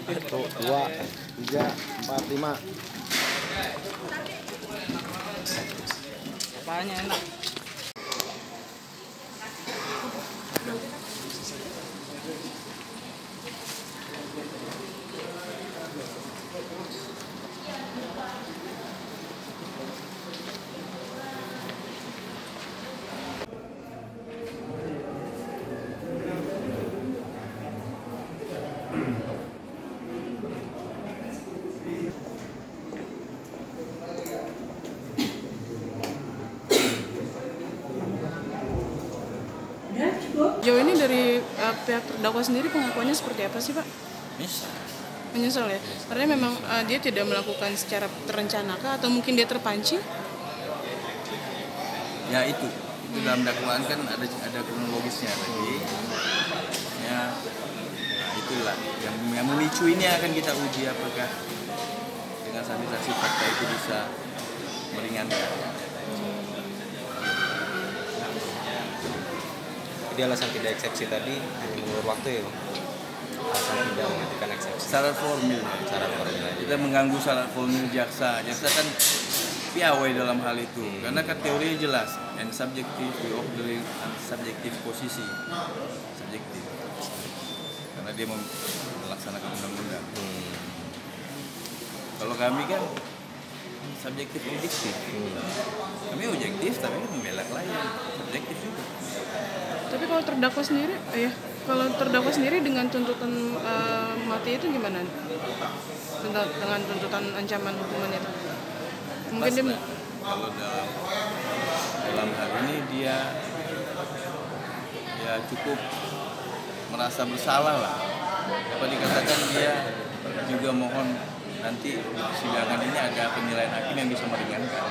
satu dua tiga empat lima Apanya enak? Jauh ini dari uh, pihak terdakwa sendiri pengakuannya seperti apa sih Pak? Bisa. Menyesal ya? Karena memang uh, dia tidak melakukan secara terencana kah? Atau mungkin dia terpancing? Ya itu. Itu dalam dakwaan kan ada ada kronologisnya tadi. Ya, nah itulah yang yang memicu ini akan kita uji apakah dengan saksi-saksi fakta itu bisa meringankan. Jadi alasan tidak eksepsi tadi menurut waktu ya Bang? alasan tidak menghentikan eksepsi Syarat formil. cara formil Kita mengganggu syarat formil jaksa. Jaksa kan piawai dalam hal itu. Karena kan teorinya jelas. And subjective we ordering and subjective posisi. Subjektif. Karena dia melaksanakan undang-undang. hmm. Kalau kami kan subjektif prediktif. Kami objektif tapi membela klien. Kalau terdakwa sendiri, eh, ya, kalau terdakwa sendiri dengan tuntutan uh, mati itu gimana? Dengan, dengan tuntutan ancaman hukuman itu? Mungkin Pas dia kalau dalam dalam hal ini dia ya cukup merasa bersalah lah. Apa dikatakan dia juga mohon nanti di persidangan ini ada penilaian hakim yang bisa meringankan.